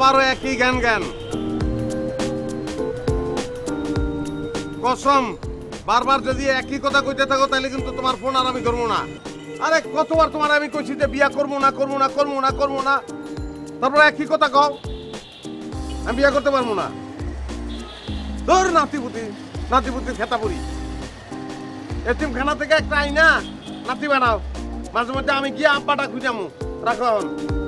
আবারও একই জ্ঞান জ্ঞান। কসম, বারবার যদি একই কথা কইতে থাকো তাহলে কিন্তু তোমার ফোন আর আমি ধরবো না। আরে, কতবার তোমার আমি কইছি যে বিয়া করব না করব না করব না করব না। তারপরে একই কথা কও। আমি বিয়া করতে পারব না। ধর নাতিপুতি নাতিপুতি খেতাপুরি এতিম খানা থেকে একটা আইনা নাতি বানাও। মাঝে মধ্যে আমি গিয়ে আব্বাটা খুঁজামু রাখো এখন।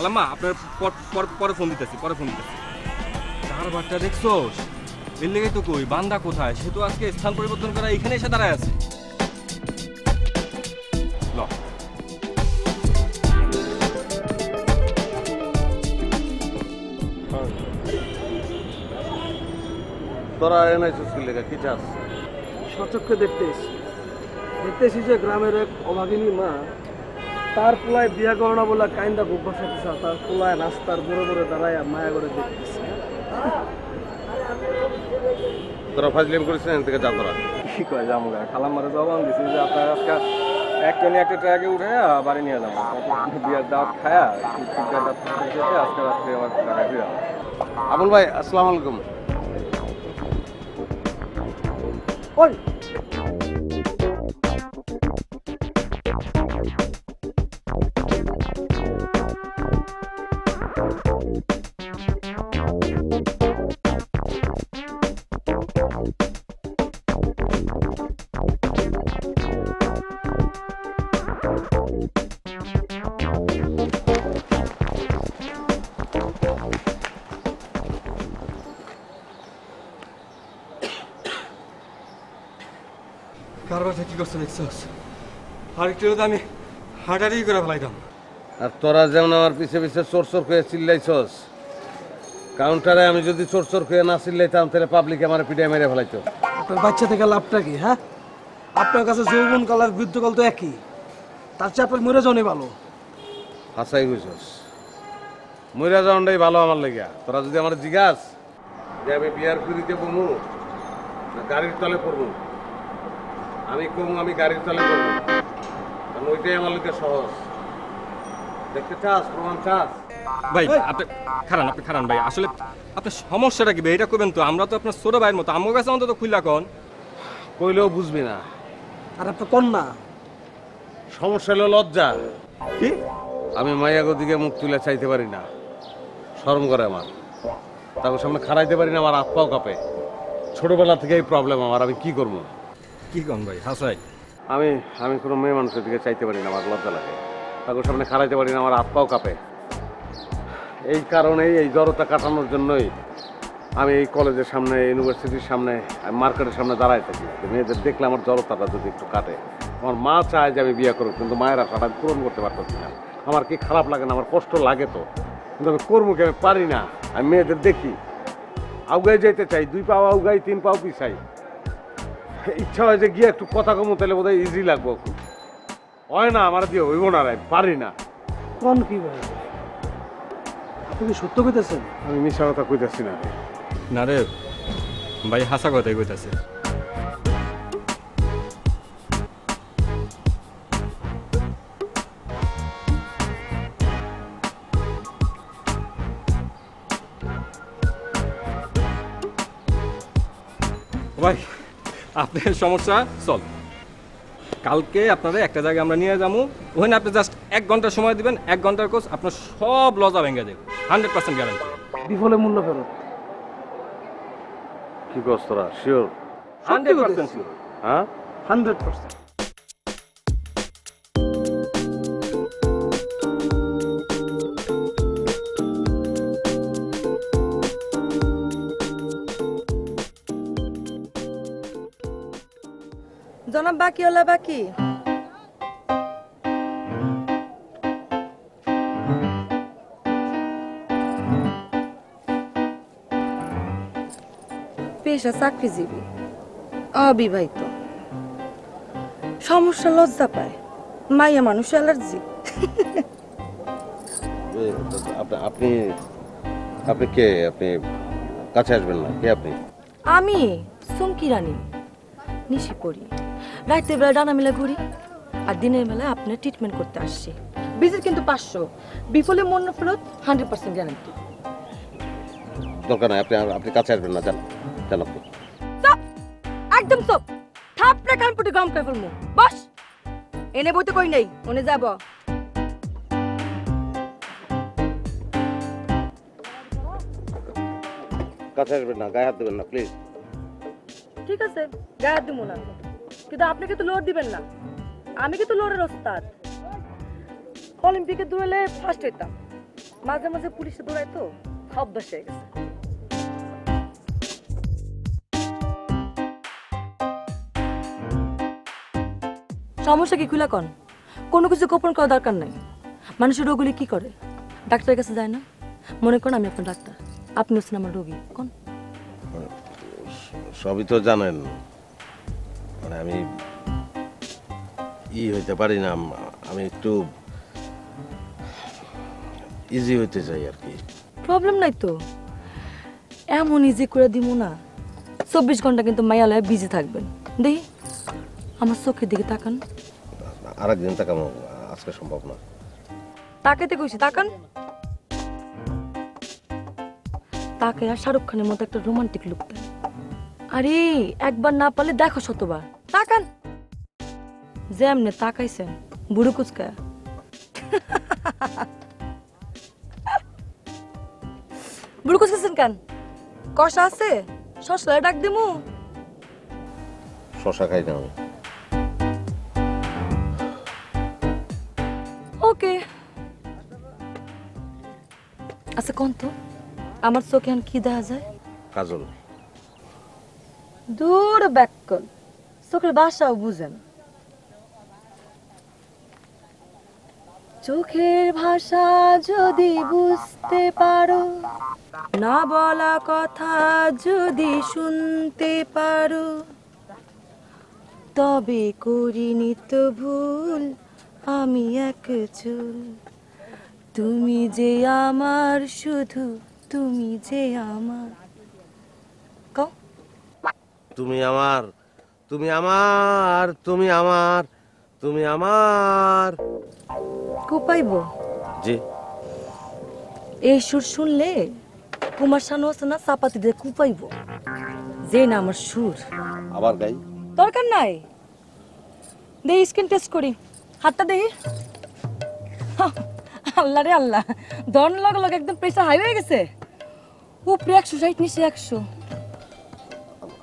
আলাম্মা আপনার পর- পর- পরে ফোন দিতেছি পরে ফোন দিতেছি। কারবারটা দেখছোস? এর লেগে তো কই বান্দা কোথায়? সে তো আজকে স্থান পরিবর্তন করা এখানে এসে দাঁড়ায় আছে। ল। তোরা এনেছিস কি লেখা কি চাস? সচক্ষে দেখতে এসেছি। দেখতেছি যে গ্রামের এক অভাগিনী মা তার পোলায় বিয়া করোনা বলে কাইন্দা বসাতেছে আর তার পোলায় রাস্তার বড় বড় দাঁড়ায় মায়া করে দেখতেছে। তোরা ফাজলিম করিস না এখান থেকে যা তোরা। কি কয় যাব গা। খালাম মারে জবান দিছি যে আপনার আজকে একটা নিয়ে একটা ট্রাকে উঠে বাড়ি নিয়ে যাব। বিয়ার দাওয়াত খায়া টিকাটা যেতে আজকে রাত্রে আমার টাকা ফিরে আবুল ভাই আসসালামু আলাইকুম। ওই করছে দেখছোস আর একটু হলে তো আমি হাঁটারি করে ফেলাইতাম আর তোরা যেমন আমার পিছে পিছে চোর চোর করে চিল্লাইছস। কাউন্টারে আমি যদি চোর চোর করে না চিল্লাইতাম তাহলে পাবলিক আমার পিটাই মেরে ফেলাইতো। আপনার বাচ্চা থেকে লাভটা কি হ্যাঁ আপনার কাছে যৌবন কাল আর বৃদ্ধকাল তো একই। তার চেয়ে আপনার মরে যাওয়াই ভালো। হাসাই হইছস। মইরা যাওয়াটাই ভালো আমার লেগা তোরা যদি আমার জিজ্ঞাস যে আমি বিয়ার ফিরিতে বমু না গাড়ির তলে পড়ব? আমি কমু আমি গাড়ির তলে করব কারণ ওইটাই আমার লোকের সহজ। দেখতে চাস প্রমাণ চাস। ভাই আপনি খারান আপনি খারান ভাই। আসলে আপনার সমস্যাটা কি ভাই? এটা করবেন তো? আমরা তো আপনার ছোট ভাইয়ের মতো। আমার কাছে অন্তত খুললা কন। কইলেও বুঝবি না। আর আপনার না? সমস্যা হলো লজ্জা। কি? আমি মাইয়াগো দিকে মুখ তুলে চাইতে পারি না। শরম করে আমার। তারপর সামনে খাড়াইতে পারি না আমার হাত পাও কাঁপে। ছোটবেলা থেকেই প্রবলেম আমার। আমি কি করব? কি কন ভাই? হাসাই আমি আমি কোনো মেয়ে মানুষের দিকে চাইতে পারি না, আমার লজ্জা লাগে। তারপর সামনে খাড়াইতে পারি না, আমার হাত পাও কাঁপে। এই কারণেই এই জড়তা কাটানোর জন্যই আমি এই কলেজের সামনে ইউনিভার্সিটির সামনে মার্কেটের সামনে দাঁড়ায় থাকি। মেয়েদের দেখলে আমার জড়তাটা যদি একটু কাটে, আমার মা চায় যে আমি বিয়ে করব কিন্তু মায়ের আশাটা আমি পূরণ করতে পারতেছি না। আমার কি খারাপ লাগে না, আমার কষ্ট লাগে তো। কিন্তু আমি করব কি, আমি পারি না। আমি মেয়েদের দেখি। আউগাই যেতে চাই, দুই পাও আউগাই, তিন পাও পিছাই। ইচ্ছা হয় যে গিয়ে একটু কথা কমো তাহলে বোধহয় ইজি লাগবো খুব হয় না আমার দিয়ে হইব না রে পারি না। কোন কি ভাই? আপনি কি সত্য কইতেছেন? আমি মিশা কথা কইতেছি না রে। না রে ভাই হাসা কথাই কইতাছে। আপনার সমস্যা সলভ কালকে আপনারা একটা জায়গায় আমরা নিয়ে যাব। ওখানে আপনি জাস্ট এক ঘণ্টা সময় দিবেন এক ঘণ্টার কোর্স আপনার সব লজা ভেঙে যাবে। হান্ড্রেড পার্সেন্ট গ্যারান্টি বিফলে মূল্য ফেরত। কি করছ তোরা? শিওর হান্ড্রেড পার্সেন্ট হ্যাঁ? হান্ড্রেড পার্সেন্ট জনাব বাকি হলে বাকি। পেশা চাকরিজীবী অবিবাহিত। সমস্যা লজ্জা পায় মাইয়া মানুষ অ্যালার্জি। আপনি আপনি কে? আপনি কাছে আসবেন না কে আপনি? আমি সুমকি রানী নিশি পড়ি রাতের বেলা ডানা মেলা ঘুরি আর দিনের বেলা আপনার ট্রিটমেন্ট করতে আসছি। বিজির কিন্তু পাঁচশো বিফলে মন্য ফেরত হান্ড্রেড পার্সেন্ট গ্যারান্টি দরকার নাই আপনি আপনি কাছে আসবেন না জান জান আপনি। চপ! একদম চপ! থাপড়ে কান পুটি গম করে ফেলমু। বস! এনে বইতে কই নেই ওনে যাব। কাছে আসবেন না গায়ে হাত দেবেন না প্লিজ ঠিক আছে গায়ে দিব না। কিন্তু আপনি কিন্তু লোড দিবেন না। আমি কিন্তু লোডের ওস্তাদ। অলিম্পিকে দৌড়ালে ফার্স্ট হইতাম। মাঝে মাঝে পুলিশে দৌড়াই তো অভ্যাস হয়ে গেছে। সমস্যা কি খুলা কন? কোনো কিছু গোপন করা দরকার নাই। মানুষের রোগগুলি কি করে? ডাক্তারের কাছে যায় না? মনে করেন আমি আপনার ডাক্তার। আপনি হচ্ছেন আমার রোগী। কোন? সবই তো জানেন। মানে আমি ই হইতে পারি না আমি একটু ইজি হইতে চাই আর কি। প্রবলেম নাই তো? এমন ইজি করে দিব না। চব্বিশ ঘণ্টা কিন্তু মায়ালয়ে বিজি থাকবেন। দেখি আমার চোখের দিকে তাকান। আর একদিন তাকামো আজকে সম্ভব না। তাকাইতে কইছি তাকান। তাকে আর শাহরুখ খানের মতো একটা রোমান্টিক লুক দেন। আরে একবার না পারলে দেখো শতবার। তাকান যেমনে তাকাইছেন বুড়ো কুচকায় বুড়ো কুচকাইছেন কেন কষা আছে শশলা ডাক দিমু শশা খাই না আমি ওকে আচ্ছা কোন তো আমার চোখে এখন কি দেখা যায় কাজল দূর ব্যাককল চোখের বাসাও বুঝেন চোখের ভাষা যদি বুঝতে পারো না বলা কথা যদি শুনতে পারো তবে করিনি তো ভুল আমি এক চুল তুমি যে আমার শুধু তুমি যে আমার তুমি আমার তুমি আমার তুমি আমার তুমি আমার। কোপাইব জি। এই সুর শুনলে কুমার শানু আছে না চাপাতি দিয়ে কুপাইব যে না আমার সুর। আবার গাই। দরকার নাই। দেই স্কিন টেস্ট করি। হাতটা দেই আল্লাহ রে আল্লাহ। দন লগ লগ একদম প্রেসার হাই হয়ে গেছে। উপরে একশো ষাট নিচে একশো।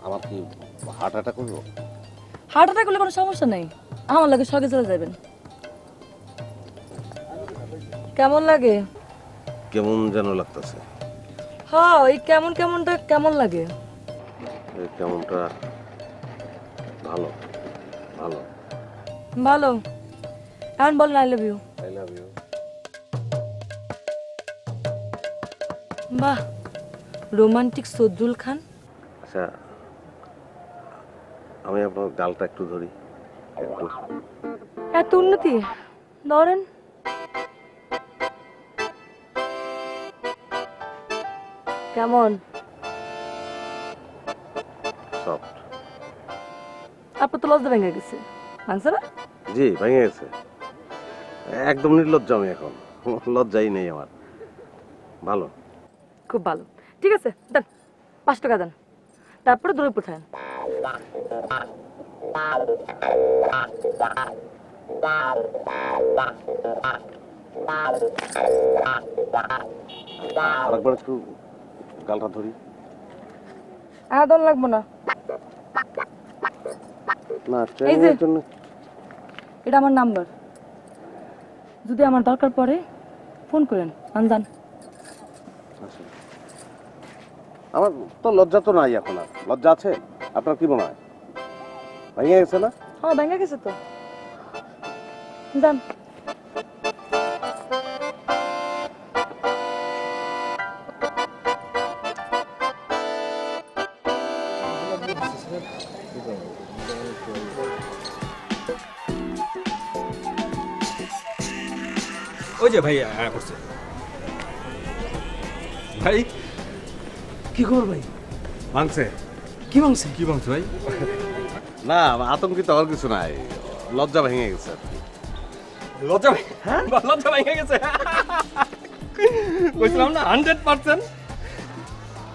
আমার কি হার্ট অ্যাটাক করব? হার্ট অ্যাটাক করলে কোনো সমস্যা নেই। আমার লাগে সঙ্গে চলে যাবেন। কেমন লাগে? কেমন যেন লাগতেছে। হ্যাঁ ওই কেমন কেমনটা কেমন লাগে? এই কেমনটা ভালো ভালো। ভালো। এখন বলেন I love you I love you বাহ রোমান্টিক সদ্রুল খান। আচ্ছা আমি আপনার গালটা একটু ধরি। একটু। এত উন্নতি? ধরেন কেমন? সফট আপনার তো লজ্জা ভেঙে গেছে। ভাঙছে না? জি ভেঙে গেছে। একদম নির্লজ্জ আমি এখন। লজ্জাই নেই আমার। ভালো। খুব ভালো। ঠিক আছে দেন পাঁচ টাকা দেন। তারপরে দূরে পাঠান। আরেকবার একটু গালটা ধরি। আদন লাগবো না। না এই জন্য এটা আমার নাম্বার। যদি আমার দরকার পড়ে ফোন করেন আনজান। আমার তো লজ্জা তো নাই এখন আর। লজ্জা আছে? আপনার কি মনে হয়? ভেঙে গেছে না? হ্যাঁ ভেঙে গেছে তো। যান। ওই যে ভাই হ্যাঁ করছে। ভাই কি খবর ভাই? ভাঙছে। কি ভাঙছে? কি বলছো ভাই? না আতঙ্কিত হওয়ার কিছু নাই। লজ্জা ভেঙে গেছে আর কি। লজ্জা হ্যাঁ? লজ্জা ভেঙে গেছে? বলছিলাম না হান্ড্রেড পার্সেন্ট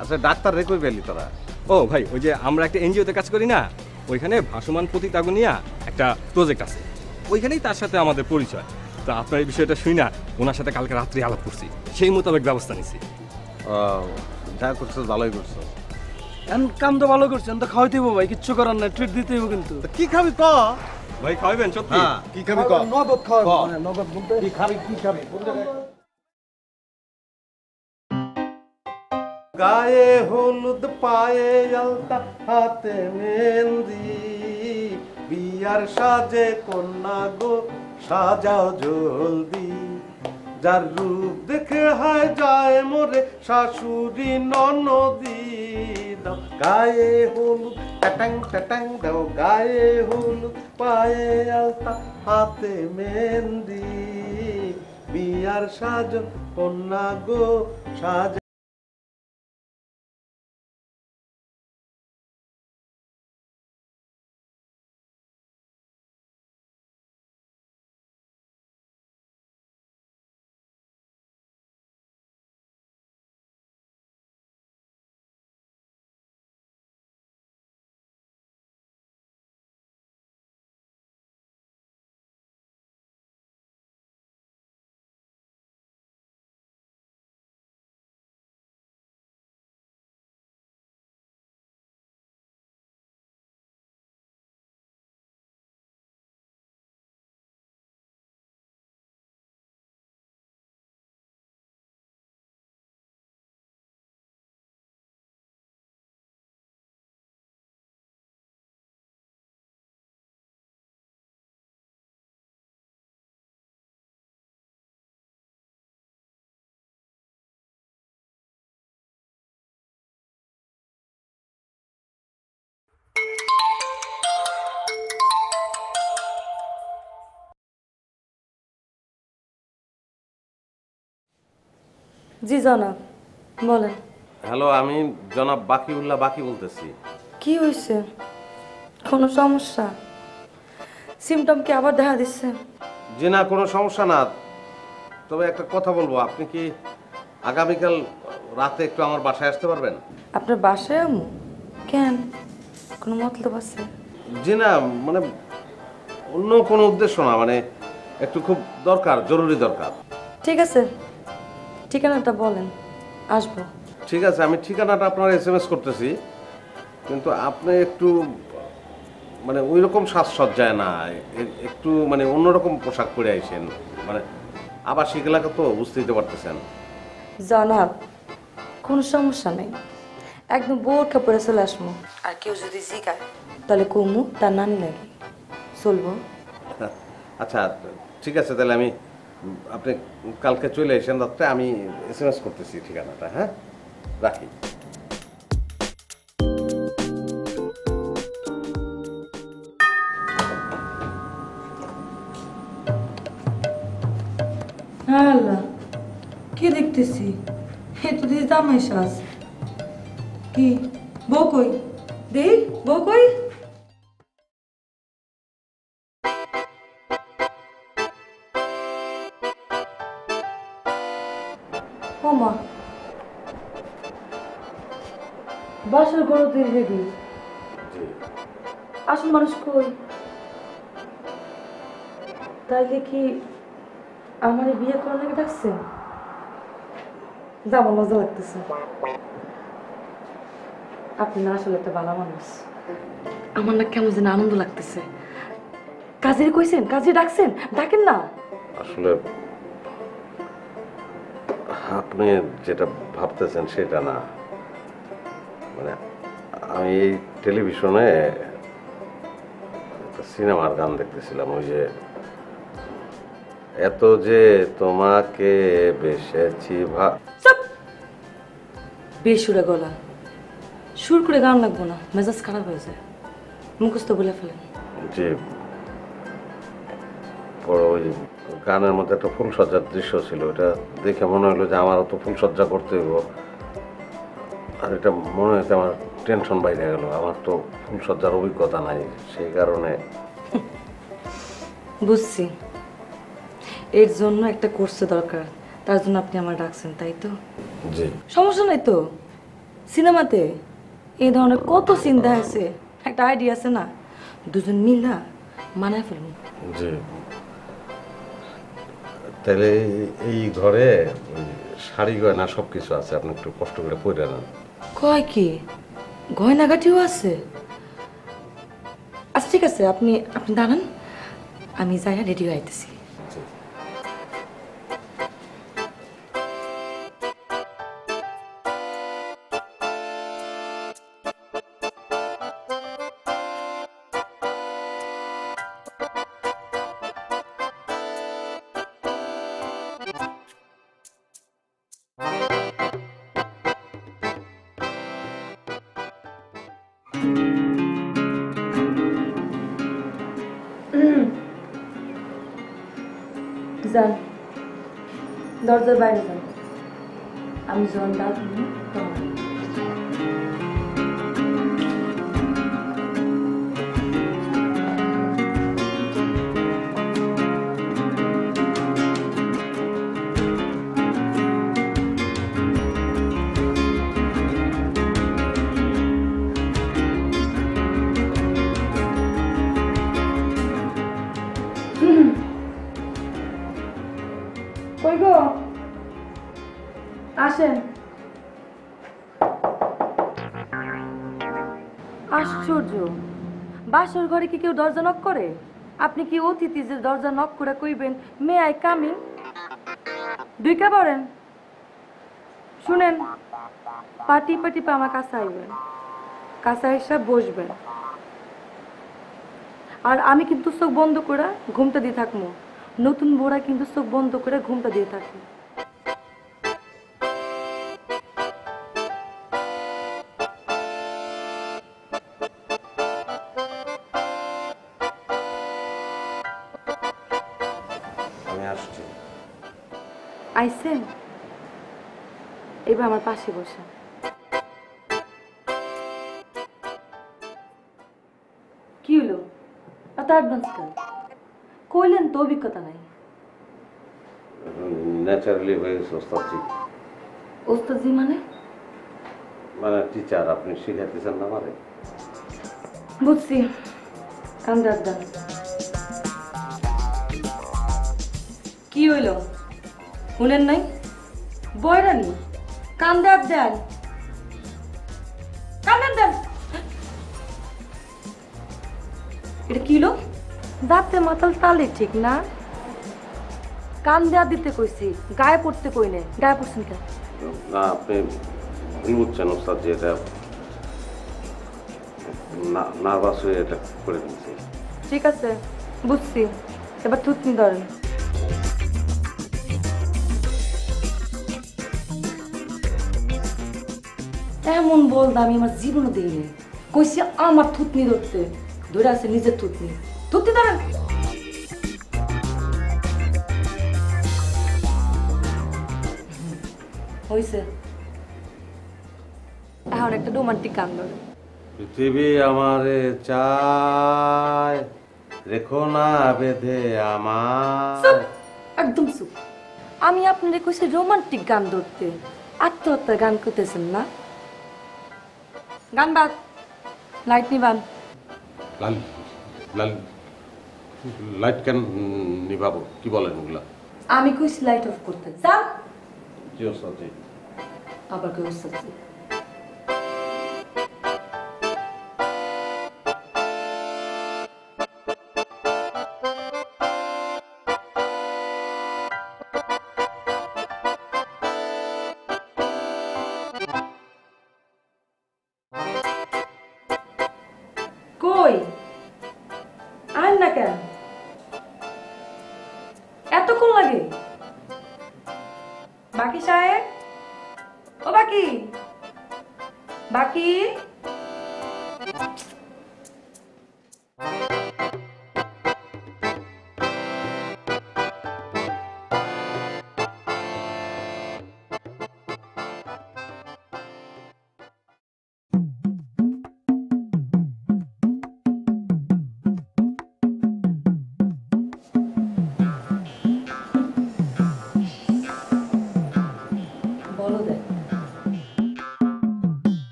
আচ্ছা ডাক্তার রে কই পেলি তোরা? ও ভাই ওই যে আমরা একটা এনজিওতে কাজ করি না ওইখানে ভাসমান পতিতাগনিয়া একটা প্রজেক্ট আছে। ওইখানেই তার সাথে আমাদের পরিচয়। তো আপনার এই বিষয়টা শুই না ওনার সাথে কালকে রাত্রি আলাপ করছি। সেই মোতাবেক ব্যবস্থা নিছি। ও, যা করছ ভালোই করছ। এখন কাম তো ভালো করছেন তো খাওয়াইতে হইবো ভাই কিচ্ছু করার নাই ট্রিট দিতে হইব কিন্তু। কি খাবি ক? ভাই খাওয়াবেন সত্যি? হ্যাঁ। কি খাবি ক? নগদ খাওয়াবো মানে নগদ বলতে? কি খাবি কি খাবি? গায়ে হলুদ পায়ে আলতা হাতে মেহেন্দি। বিয়ার সাজে কন্যা গো সাজাও জলদি। যার রূপ দেখে হায় যায় মোরে শাশুড়ি ননদি। দাও, গায়ে হলুদ টাটাং টাটাং দাও, গায়ে হলুদ, পায়ে আলতা, হাতে মেহেন্দি, বিয়ার সাজ কন্যা গো সাজ জি জানা বলেন। হ্যালো আমি জনাব বাকিউল্লাহ বাকি বলতেছি। কি হয়েছে কোনো সমস্যা? সিমটম কি আবার দেখা দিচ্ছে? যে না কোনো সমস্যা না। তবে একটা কথা বলব আপনি কি আগামীকাল রাতে একটু আমার বাসায় আসতে পারবেন? আপনার বাসায় আমু কেন? কোনো মতলব আছে? জি না মানে অন্য কোনো উদ্দেশ্য না মানে একটু খুব দরকার জরুরি দরকার। ঠিক আছে। ঠিকানাটা বলেন আসব। ঠিক আছে আমি ঠিকানাটা আপনার এস এম এস করতেছি কিন্তু আপনি একটু মানে ওই রকম সাজসজ্জায় না একটু মানে অন্যরকম পোশাক পরে আইসেন মানে আবাসিক এলাকা তো বুঝতেই তো পারতেছেন। জানাব কোনো সমস্যা নেই। একদম বোরখা পরে চলে আসব। আর কেউ যদি জিগায়? তাহলে কুমু তার নানি লাগে চলবো। আচ্ছা ঠিক আছে তাহলে আমি আপনি কালকে চলে এসেন রাত্রে, আমি এস এম এস করতেছি ঠিকানাটা হ্যাঁ? রাখি। কি দেখতেছি? এ তো জামাই শ্বাস কি? বউ কই? দেই, বউ কই? বাসার গরু তুই রেডি আসল মানুষ কই? তাইলে কি আমার বিয়ে করার লাগে ডাকছেন যাব মজা লাগতেছে। আপনি না আসলে একটা ভালো মানুষ। আমার না কেমন যেন আনন্দ লাগতেছে। কাজের কইছেন কাজে ডাকছেন ডাকেন না। আসলে আপনি যেটা ভাবতেছেন সেটা না। মানে আমি এই টেলিভিশনে সিনেমার গান দেখতেছিলাম ওই যে এত যে তোমাকে বেসেছি ভা বেসুরে গলা। সুর করে গান লাগবো না মেজাজ খারাপ হয়ে যায়। মুখস্থ বলে ফেলেন। যে বড় ওই গানের মধ্যে একটা ফুলসজ্জার দৃশ্য ছিল এটা দেখে মনে হলো যে আমারও তো ফুলসজ্জা করতে হইব। আর এটা মনে হয়েছে আমার টেনশন বাইরে গেল। আমার তো ফুলসজ্জার অভিজ্ঞতা নাই সেই কারণে। বুঝছি। এর জন্য একটা কোর্সে দরকার তার জন্য আপনি আমার ডাকছেন তাই তো? জি। সমস্যা নাই তো? সিনেমাতে এই ধরনের কত চিন্তা আছে? একটা আইডিয়া আছে না? দুজন মিলা মানায় ফেলুন জি। তাহলে এই- এই ঘরে শাড়ি গয়না সব কিছু আছে আপনি একটু কষ্ট করে পরে নেন। কয় কি? গয়নাগাটিও আছে? আচ্ছা ঠিক আছে আপনি আপনি দাঁড়ান। আমি যাই রেডি হয়ে দরজার বাইরে বাসর ঘরে কি কেউ দরজা নক করে? আপনি কি অতিথি যে দরজা নক করে কইবেন মে আই কামিং দুইকা পড়েন। শুনেন পাটি পাটি পা আমার কাছে আইবেন। কাছে এসে বসবেন। আর আমি কিন্তু চোখ বন্ধ করে ঘুমটা দিয়ে থাকব। নতুন বোরা কিন্তু চোখ বন্ধ করে ঘুমটা দিয়ে থাকে। এবার আমার পাশে বসে। কি হলো? এত অ্যাডভান্স কেন? কইলেন তো অভিজ্ঞতা নাই। ন্যাচারালি হয়ে গেছে ওস্তাদজি ওস্তাজি মানে? মানে টিচার আপনি শিখাইতেছেন না আমারে? বুঝছি। কান্দার দান কি হইল? শুনেন নাই? বয়রানি কান্দার দেন কান্দার দেন এটা কি হলো? দাঁতে মাতাল তালে ঠিক না। কান দেওয়া দিতে কইছি গায়ে পড়তে কই নে গায়ে পড়ছেন কেন? না আপনি ভুল বুঝছেন ওস্তাদ যে এটা নার্ভাস হয়ে এটা করে দিচ্ছি ঠিক আছে বুঝছি। এবার থুতনি ধরেন। এমন বল আমি আমার জীবনে দিইনি কইছি আমার থুতনি ধরতে। ধরে আছে নিজের থুতনি। থুতনি ধরেন। হইছে। এখন একটা রোমান্টিক গান ধরেন। পৃথিবী আমারে চায় রেখো না বেঁধে আমার একদম চুপ। আমি আপনাদের কইছি রোমান্টিক গান ধরতে। আত্মহত্যার গান করতেছেন না? গান বাদ লাইট নিবান। লাল লাল লাইট কেন নিভাবো কি বলেন ওগুলা? আমি কইছি লাইট অফ করতে। যাও। জি ওস্তাদ জি। আবার কই উস্তাদ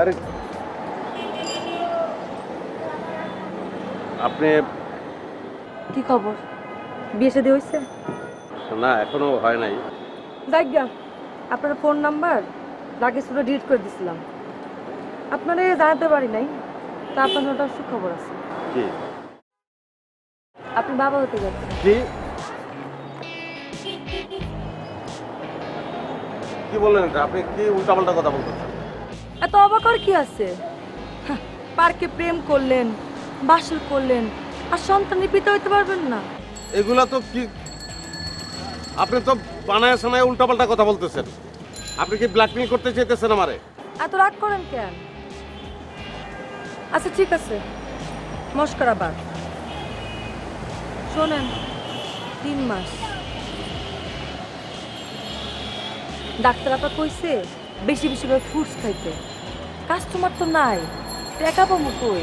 আরে আপনি কি খবর? বিয়ে শাদী হয়েছে? না এখনও হয় নাই। দেখ আপনার ফোন নাম্বার লাগে শুধু ডিলিট করে দিছিলাম। আপনারে জানাতে পারি নাই তা আপনার ওটা সুখবর আছে। কি? আপনি বাবা হতে যাচ্ছেন কি? কি বললেন এটা? আপনি কি উল্টাপাল্টা কথা বলতেছেন? এত অবাক আর কি আছে? পার্কে প্রেম করলেন বাসর করলেন আর সন্তানের পিতা হইতে পারবেন না। এগুলা তো কি? আপনি তো বানায় সানায় উল্টাপাল্টা কথা বলতেছেন। আপনি কি ব্ল্যাকমেল করতে চাইতেছেন আমারে? এত রাগ করেন কেন? আচ্ছা ঠিক আছে। নমস্কার আবার শোনেন তিন মাস। ডাক্তার আপা কইছে বেশি বেশি করে ফ্রুটস খাইতে। কাস্টমার তো নাই টাকা পাবো কই?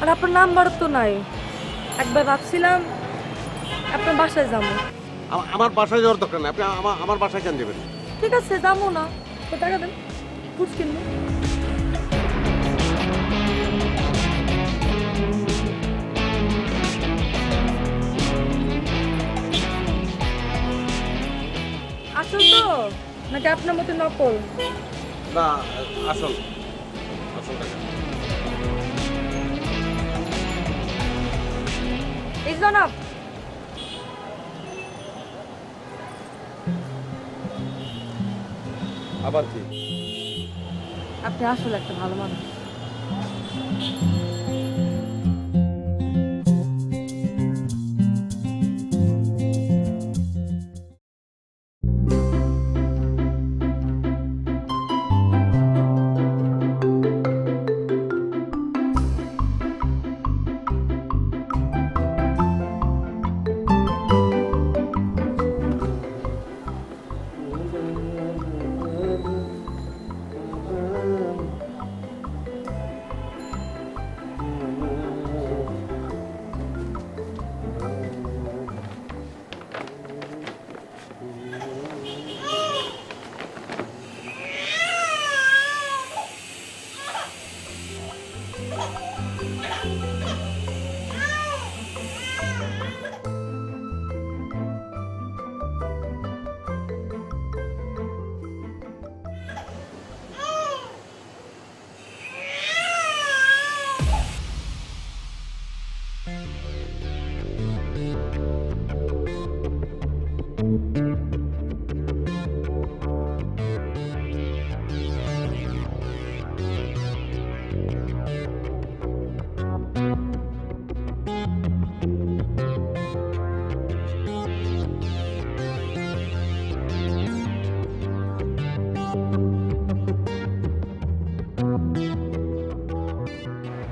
আর আপনার নাম্বার তো নাই। একবার ভাবছিলাম আপনার বাসায় যাব। আমার বাসায় যাওয়ার দরকার নেই আপনি আমার আমার বাসায় কেন দেবেন। ঠিক আছে যাব না। তো টাকা দেন ফ্রুটস কিনবো। আসুন তো। নাকি আপনার মতো নকল? না আসল। আসল টাকা এই জনাব। আবার কি? আপনি আসলে একটা ভালো মানুষ।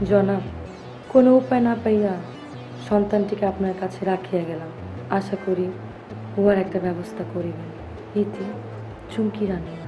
জনাব, কোনো উপায় না পাইয়া সন্তানটিকে আপনার কাছে রাখিয়া গেলাম। আশা করি উহার একটা ব্যবস্থা করিবেন। ইতি চুমকি রানী।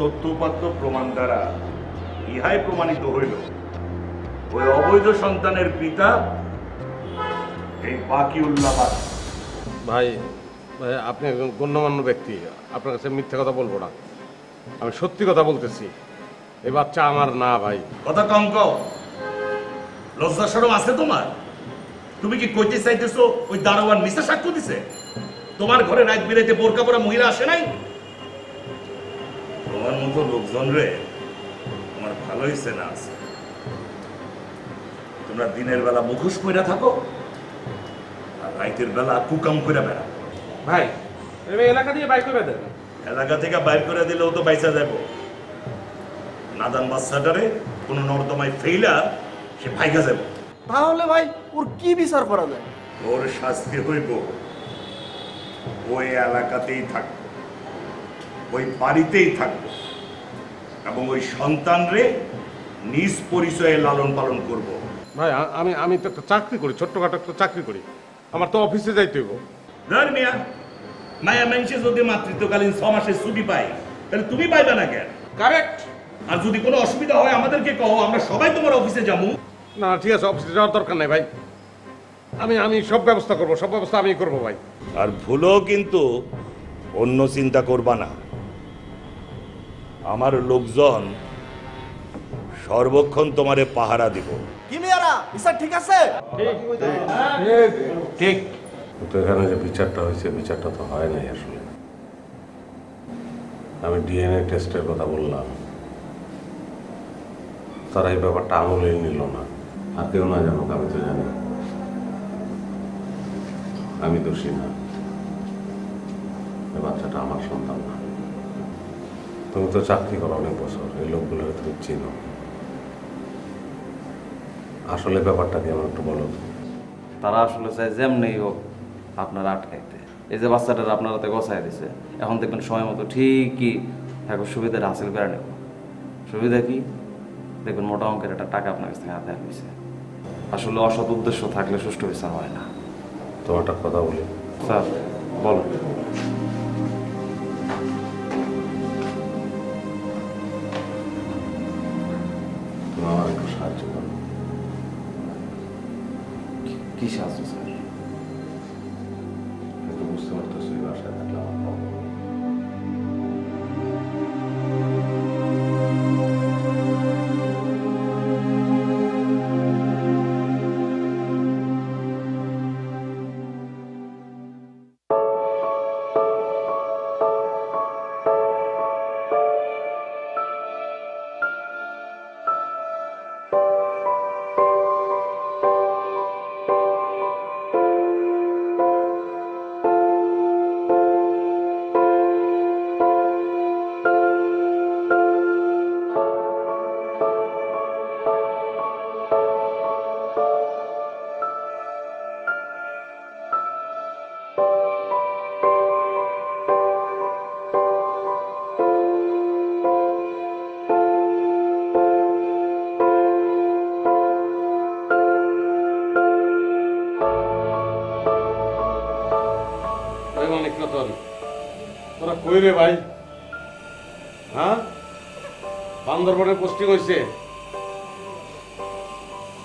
তথ্য উপাত্ত প্রমাণ দ্বারা ইহাই প্রমাণিত হইল ওই অবৈধ সন্তানের পিতা এই বাকিউল্লাহ বাদ। ভাই ভাই আপনি একজন গণ্যমান্য ব্যক্তি আপনার কাছে মিথ্যে কথা বলব না। আমি সত্যি কথা বলতেছি এই বাচ্চা আমার না ভাই। কথা কম কও। লজ্জা সরম আছে তোমার? তুমি কি কইতে চাইতেছো ওই দারোয়ান মিশে সাক্ষ্য দিছে? তোমার ঘরে রাত বিরাইতে বোরকা পরা মহিলা আসে নাই? তোমার মতো লোকজন রে তোমার ভালোই হইছে না আছে। তোমরা দিনের বেলা মুখোশ কইরা থাকো আর রাইতের বেলা কুকাম কইরা বেড়া ভাই এলাকা দিয়ে বাইক করে দেন। এলাকা থেকে বাইর করে দিলেও তো বাইসা যাব নাদান বাচ্চাটারে কোনো নর্দমায় ফেইলা সে ভাইগা যাবে তাহলে ভাই ওর কি বিচার করা যায়? ওর শাস্তি হইব। ওই এলাকাতেই থাকব। ওই বাড়িতেই থাকব। এবং ওই সন্তানরে নিজ পরিচয়ে লালন পালন করব। ভাই আমি আমি তো একটা চাকরি করি ছোট্টখাটো একটা চাকরি করি। আমার তো অফিসে যাইতে হইব। ধর মিয়া মায়া মানুষে যদি মাতৃত্বকালীন ছ মাসের ছুটি পাই তাহলে তুমি পাইবে না কেন? কারেক্ট আর যদি কোনো অসুবিধা হয় আমাদেরকে কও আমরা সবাই তোমার অফিসে যাব। না ঠিক আছে অফিসে যাওয়ার দরকার নাই ভাই। আমি আমি সব ব্যবস্থা করব সব ব্যবস্থা আমি করব ভাই। আর ভুলও কিন্তু অন্য চিন্তা করবা না। আমার লোকজন সর্বক্ষণ তোমারে পাহারা দিব। কি মেয়ারা বিচার ঠিক আছে? ঠিক। তো এখানে যে বিচারটা হয়েছে বিচারটা তো হয় নাই আসলে। আমি ডিএনএ টেস্টের কথা বললাম। তারা এই ব্যাপারটা আমলেই নিল না। আর কেউ না জানুক আমি তো জানি। আমি দোষী না। এই বাচ্চাটা আমার সন্তান তুমি তো চাকরি করো অনেক বছর এই লোকগুলোকে তুমি চিনো। আসলে ব্যাপারটা কি আমার একটু বলো। তারা আসলে চায় যেমনি হোক আপনারা আটকাইতে। এই যে বাচ্চাটার আপনারা তো গছাই দিছে এখন দেখবেন সময় মতো ঠিকই এখন সুবিধাটা হাসিল করে নেব। সুবিধা কি? দেখবেন মোটা অঙ্কের একটা টাকা আপনার কাছ থেকে আদায় হয়েছে আসলে অসৎ উদ্দেশ্য থাকলে সুষ্ঠু বিচার হয় না। তোমার একটা কথা বলি। স্যার বলো কি সাহায্য স্যার রে ভাই? হ্যাঁ? বান্দরবনে পোস্টিং হয়েছে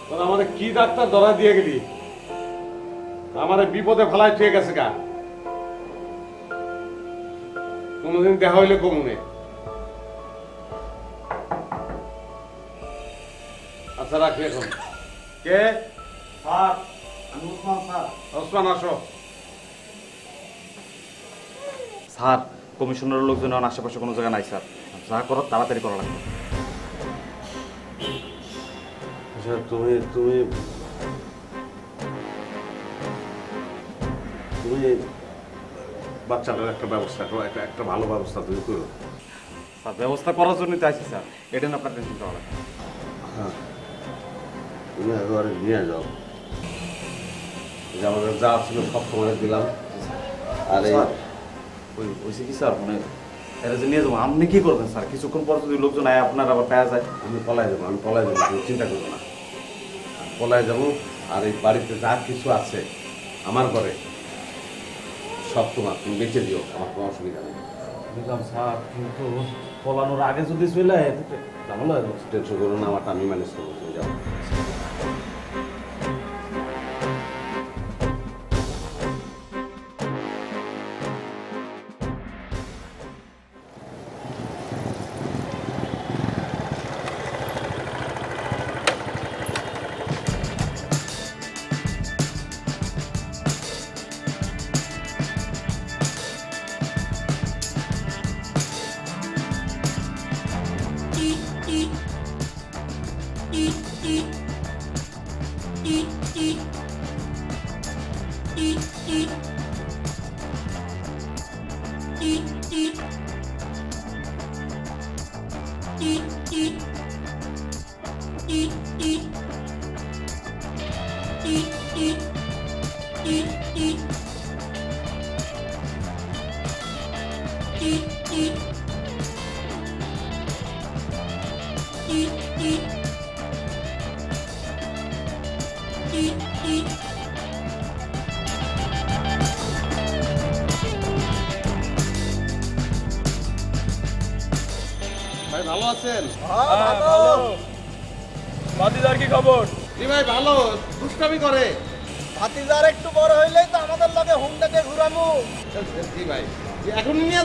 তোরা আমাদের কি ডাক্তার ধরা দিয়ে গেলি? আমাদের বিপদে ফেলায় ঠিক আছে গা। কোনোদিন দেখা হইলে কমুনে আচ্ছা রাখি এখন। কে? স্যার আমি উসমান স্যার। ওসমান আসো। স্যার কমিশনারের লোকজন এখন আশেপাশে কোনো জায়গা নাই স্যার। যা করো তাড়াতাড়ি করা লাগবে। আচ্ছা তুমি তুমি তুমি বাচ্চাটার একটা ব্যবস্থা করো একটা একটা ভালো ব্যবস্থা তুমি করো। স্যার ব্যবস্থা করার জন্যই তো আছি স্যার। এটা নিয়ে আপনার টেনশন করা লাগবে হ্যাঁ। তুমি একবারে নিয়ে যাও। আমাদের যা ছিল সব তোমাদের দিলাম। আর এই ওই ওইসে কি স্যার মানে এরা যে নিয়ে যাব আপনি কি করবেন স্যার? কিছুক্ষণ পর যদি লোকজন আয় আপনার আবার পাওয়া যায়। আমি পলাই যাব আমি পলাই যাব তুমি চিন্তা করব না। পলাই যাব আর এই বাড়িতে যা কিছু আছে আমার ঘরে সব তোমার তুমি বেঁচে দিও আমার কোনো অসুবিধা নেই। বুঝলাম স্যার কিন্তু পলানোর আগে যদি চলে টেনশন করো না আমারটা আমি ম্যানেজ করব তুমি যাও।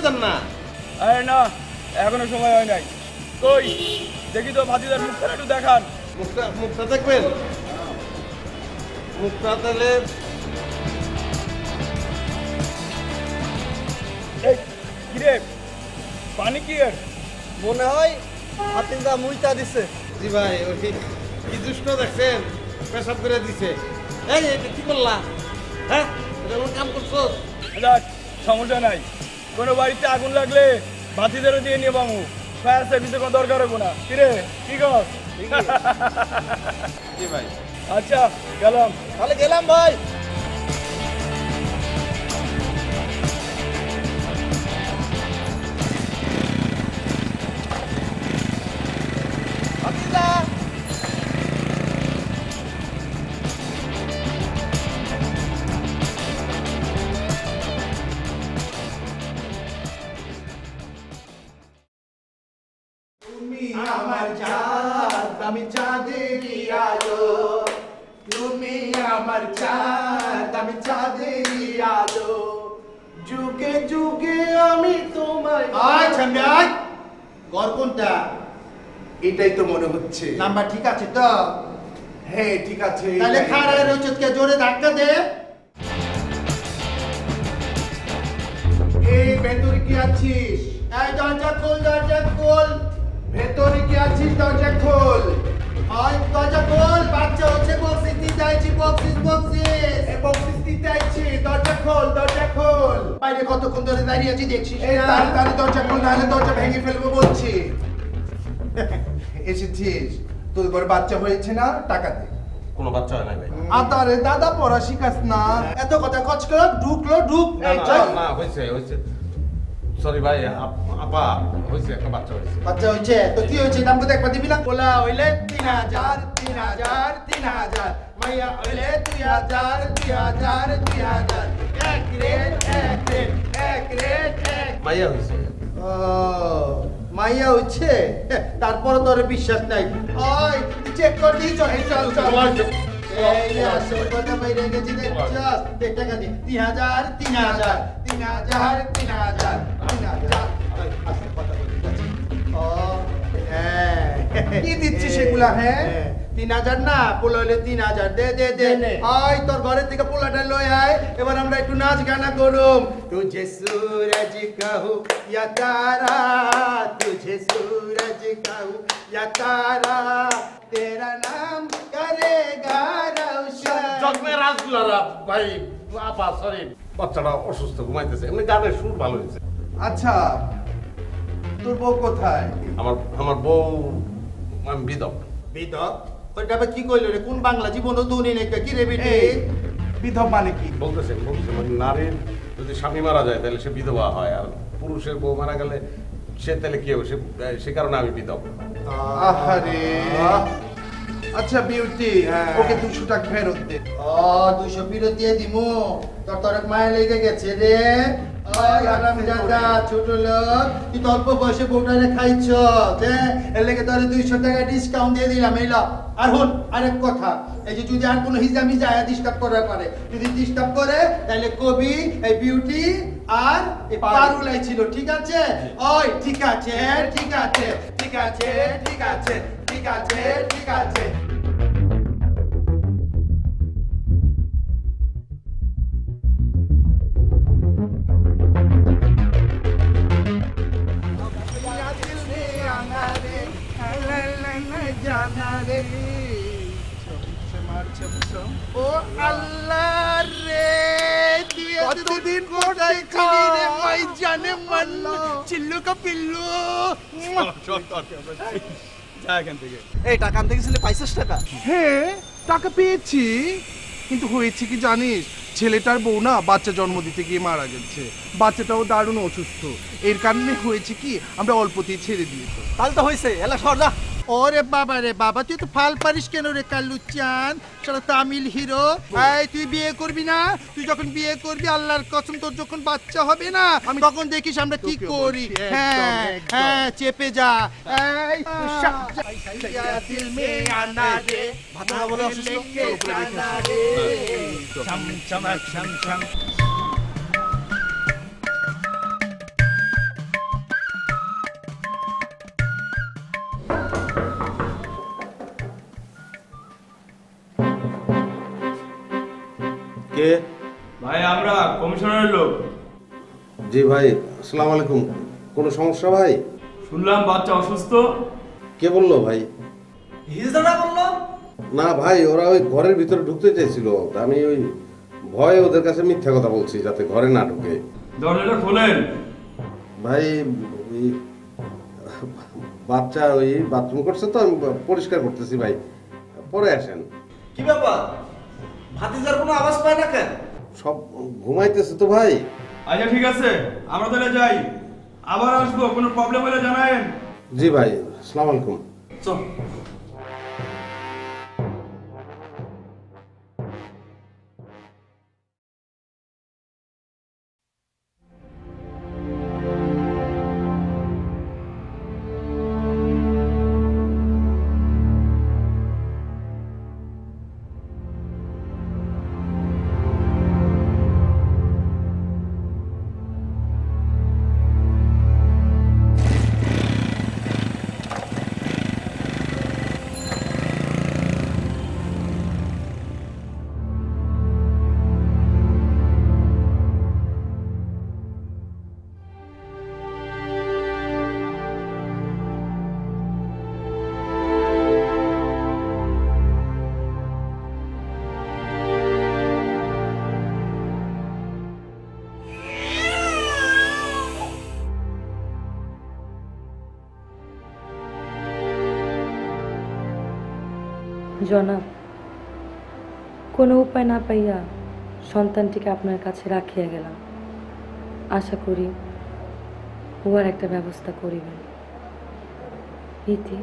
যান না। আরে না এখনও সময় হয় নাই। কই দেখি তো ভাতিজার মুখটা একটু দেখান। মুখটা মুখটা দেখবেন? মুখটা তাহলে কিরে পানি কি এর? মনে হয় ভাতিজা মুইতা দিছে। জি ভাই ওই কি দুষ্ট দেখছেন? পেশাব করে দিছে। এই কি করলা? হ্যাঁ এটা কাম করছ সমস্যা নাই। কোনো বাড়িতে আগুন লাগলে বাতিদেরও দিয়ে নিয়ে বামু। ফায়ার সার্ভিসের কোনো দরকার হবে না। কিরে কি কর ভাই আচ্ছা গেলাম। তাহলে গেলাম ভাই। তো হ্যাঁ ঠিক আছে তাহলে খাড়ায় রয়েছে জোরে ধাক্কা দে। এই ভেতরে কি আছিস? এই দরজা খোল দরজা খোল। ভেতরে কি আছিস? দরজা খোল। আয় দরজা খোল বাচ্চা হচ্ছে বক্সিস দিতে আইছি বক্সিস বক্সিস এ বক্সিস দিতে আইছি। দরজা খোল দরজা খোল। বাইরে কতক্ষণ ধরে দাঁড়িয়ে আছি দেখছিস এই তাড়াতাড়ি দরজা খোল নাহলে দরজা ভেঙে ফেলব বলছি। এসেছিস। তোর ঘরে বাচ্চা হয়েছে না টাকা দে। কোনো বাচ্চা হয় না ভাই। আতারে দাদা পড়া শিখাস না। এত কথা কচ করে ঢুকলো ঢুক। না না, হয়েছে হয়েছে। সরি ভাই আপা হয়েছে একটা বাচ্চা হয়েছে। বাচ্চা হয়েছে? তো কি হয়েছে? একবার দিবি না? বলা হইলে তিন হাজার তিন হাজার। তিন হাজার। মাইয়া হইলে দুই হাজার দুই হাজার দুই হাজার। এক রেট এক রেট এক রেট এক মাইয়া হয়েছে। ও। মাইয়া হচ্ছে তারপরে তোর বিশ্বাস নাই। ওই চেক কর দি চল চল চল। এই আসল কথা বাইরে গেছি দেখছস দেখ টাকা দি আসল কথা বলি, ও, হ্যাঁ। কি দিচ্ছি সেগুলা হ্যাঁ? তিন হাজার না? পোলা হইলে তিন হাজার। দে দে দে। আয় তোর ঘরের থেকে পোলাটা লই আয়। এবার আমরা একটু নাচ গানা করুম। তুঝে সুরজ কাহু ইয়া তারা। তুঝে সুরজ কাহু ইয়া তারা। তেরা নাম করে গারৌশন জন্মে রাজগুলারা ভাই বাবা সরি বাচ্চাটা অসুস্থ ঘুমাইতেছে। এমনি গানের সুর ভালো হয়েছে। আচ্ছা তোর বউ কোথায়? আমার আমার বউ আমি বিধব বিধব ওইটা আবার কি কইলো রে? কোন বাংলা? জীবন দুনি নাকি কি? রে বেটে? বিধব মানে কি? বলতেছেন বলতেছেন মানে নারীর যদি স্বামী মারা যায় তাহলে সে বিধবা হয় আর পুরুষের বউ মারা গেলে সে তাহলে কি হবে? সে সে কারণে আমি বিধব আহারে। আচ্ছা বিউটি ওকে দুশো টাকা ফেরত দে। ও দুশো ফেরত দিয়ে দিমু। তোর তোর এক মায়া লেগে গেছে রে। ছোট লোক তুই অল্প বয়সে বউটারে খাইছ? এর লেগে তোর দুইশো টাকা ডিসকাউন্ট দিয়ে দিলাম এই আর হন আরেক কথা এই যে যদি আর কোনো হিজা মিজা ডিস্টার্ব করার পারে। যদি ডিস্টার্ব করে তাহলে কবি এই বিউটি আর এই পারুলাই ছিল ঠিক আছে? ওই ঠিক আছে ঠিক আছে ঠিক আছে ঠিক আছে ঠিক আছে ঠিক আছে। মান চিল্লু কা পিল্লু এই টাকা আনতে গেছিলে পাইছিস টাকা? হ্যাঁ টাকা পেয়েছি। কিন্তু হয়েছে কি জানিস? ছেলেটার বউ না বাচ্চা জন্ম দিতে গিয়ে মারা গেছে। বাচ্চাটাও দারুণ অসুস্থ। এর কারণে হয়েছে কি আমরা অল্পতেই ছেড়ে দিয়েছি। তাহলে তো হয়েছে। এলা সর যা। ওরে বাবা রে বাবা তুই তো ফাল পারিস কেন রে কাল্লুচান সারা তামিল হিরো। এই তুই বিয়ে করবি না? তুই যখন বিয়ে করবি আল্লাহর কসম তোর যখন বাচ্চা হবে না আমি তখন দেখিস আমরা কি করি। হ্যাঁ হ্যাঁ চেপে যা। এই দিল মে আনা রে। ভাত বলে অসুস্থ? কে ভাই আমরা কমিশনারের লোক। জি ভাই আসসালামু আলাইকুম। কোনো সমস্যা ভাই? শুনলাম বাচ্চা অসুস্থ। কে বলল ভাই? হিজদাটা বলল? না ভাই ওরা ওই ঘরের ভিতরে ঢুকতে চাইছিল। আমি ওই ভয়ে ওদের কাছে মিথ্যা কথা বলছি যাতে ঘরে না ঢুকে। দরজাটা খোলেন। ভাই ওই বাচ্চা ওই বাথরুম করছে তো আমি পরিষ্কার করতেছি ভাই। পরে আসেন। কি ব্যাপার? ভাতিজার কোনো আওয়াজ পায় না কেন? সব ঘুমাইতেছে তো ভাই। আচ্ছা ঠিক আছে। আমরা তাহলে যাই। আবার আসব কোনো প্রবলেম হলে জানায়েন। জি ভাই আসসালামু আলাইকুম। চল। জনাব, কোনো উপায় না পাইয়া সন্তানটিকে আপনার কাছে রাখিয়া গেলাম। আশা করি উহার একটা ব্যবস্থা করিবেন। ইতি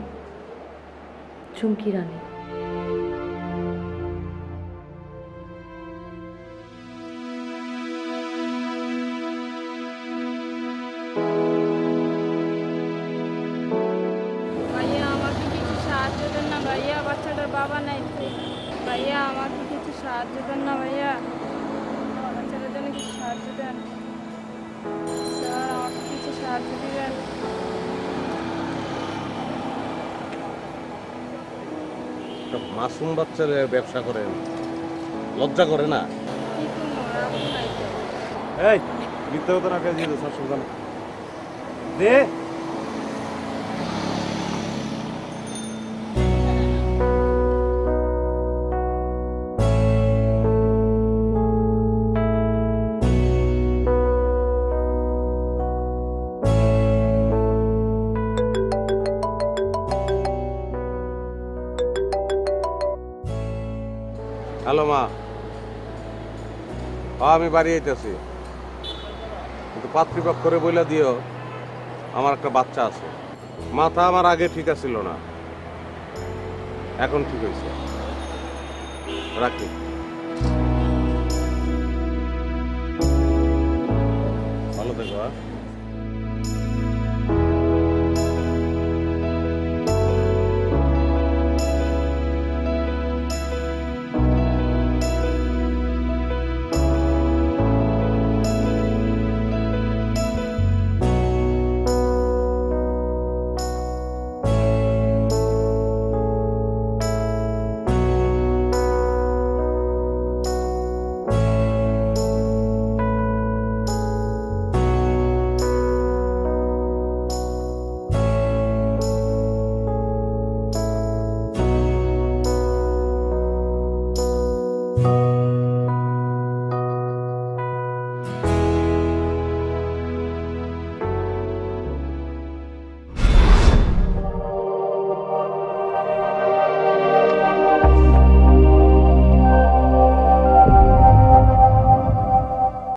চুমকি রানী। মাসুম বাচ্চার ব্যবসা করেন লজ্জা করে না? এই, মিথ্যা কথা না দিয়ে দে শাশুড়ি জানে দে। হ্যালো মা। হ্যাঁ আমি বাড়ি আইতেছি। কিন্তু পাতৃপক্ষরে বইলা দিও, আমার একটা বাচ্চা আছে। মাথা আমার আগে ঠিক আছিল না। এখন ঠিক হয়েছে রাখি। ভালো থেকো